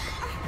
Ugh.